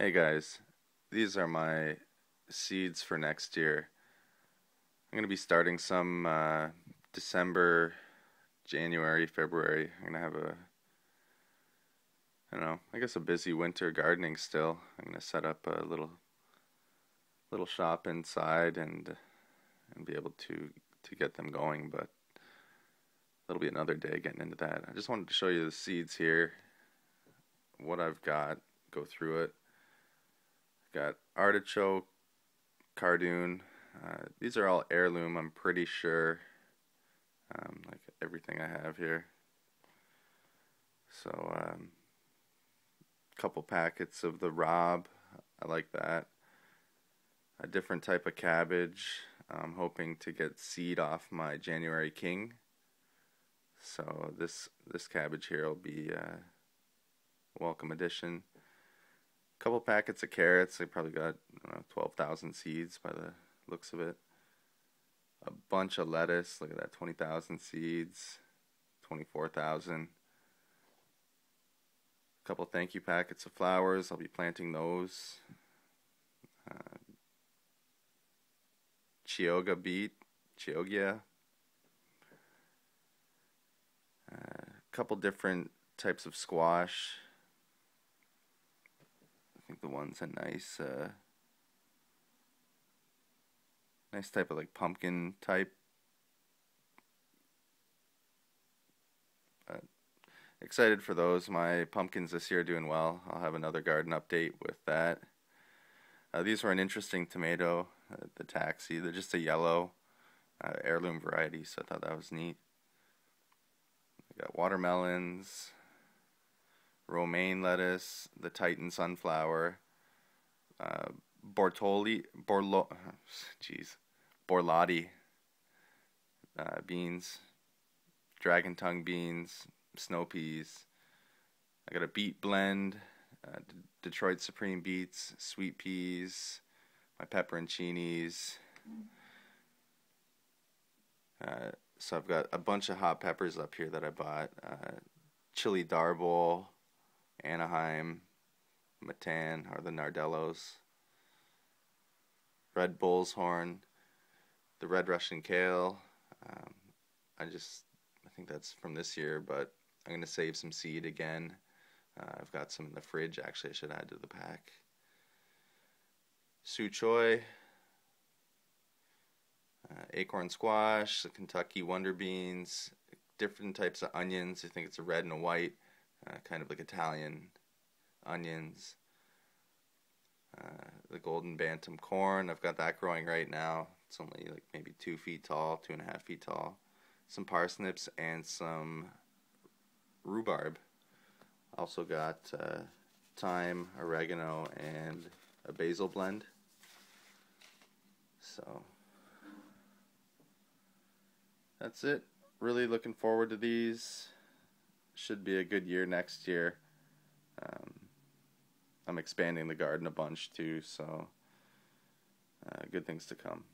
Hey guys, these are my seeds for next year. I'm going to be starting some uh, December, January, February. I'm going to have a, I don't know, I guess a busy winter gardening still. I'm going to set up a little, little shop inside and, and be able to, to get them going, but that'll be another day getting into that. I just wanted to show you the seeds here, what I've got, go through it. Got artichoke, cardoon. Uh, these are all heirloom, I'm pretty sure. Um, like everything I have here. So, um, couple packets of the Rob. I like that. A different type of cabbage. I'm hoping to get seed off my January King. So this this cabbage here will be uh, a welcome addition couple packets of carrots. I probably got know, 12,000 seeds by the looks of it. A bunch of lettuce. Look at that, 20,000 seeds. 24,000. A couple thank you packets of flowers. I'll be planting those. Uh, Chioggia beet. Chioggia. A uh, couple different types of squash think the one's a nice, uh, nice type of like pumpkin type. Excited for those. My pumpkins this year are doing well. I'll have another garden update with that. Uh, these were an interesting tomato, uh, the taxi. They're just a yellow uh, heirloom variety, so I thought that was neat. We got watermelons romaine lettuce, the Titan sunflower, uh, Bortoli, Borlo, jeez, Borlotti uh, beans, dragon tongue beans, snow peas. I got a beet blend, uh, D Detroit Supreme beets, sweet peas, my pepperoncinis. Uh, so I've got a bunch of hot peppers up here that I bought. Uh, chile de arbol, Anaheim, Matan are the Nardellos. Red Bull's Horn, the Red Russian Kale. Um, I just, I think that's from this year, but I'm going to save some seed again. Uh, I've got some in the fridge, actually, I should add to the pack. Su Choy, uh, acorn squash, the Kentucky wonder beans, different types of onions. I think it's a red and a white uh, kind of like Italian onions. Uh, the golden bantam corn, I've got that growing right now. It's only like maybe two feet tall, two and a half feet tall. Some parsnips and some rhubarb. Also got uh, thyme, oregano, and a basil blend. So that's it. Really looking forward to these should be a good year next year. Um, I'm expanding the garden a bunch too, so uh, good things to come.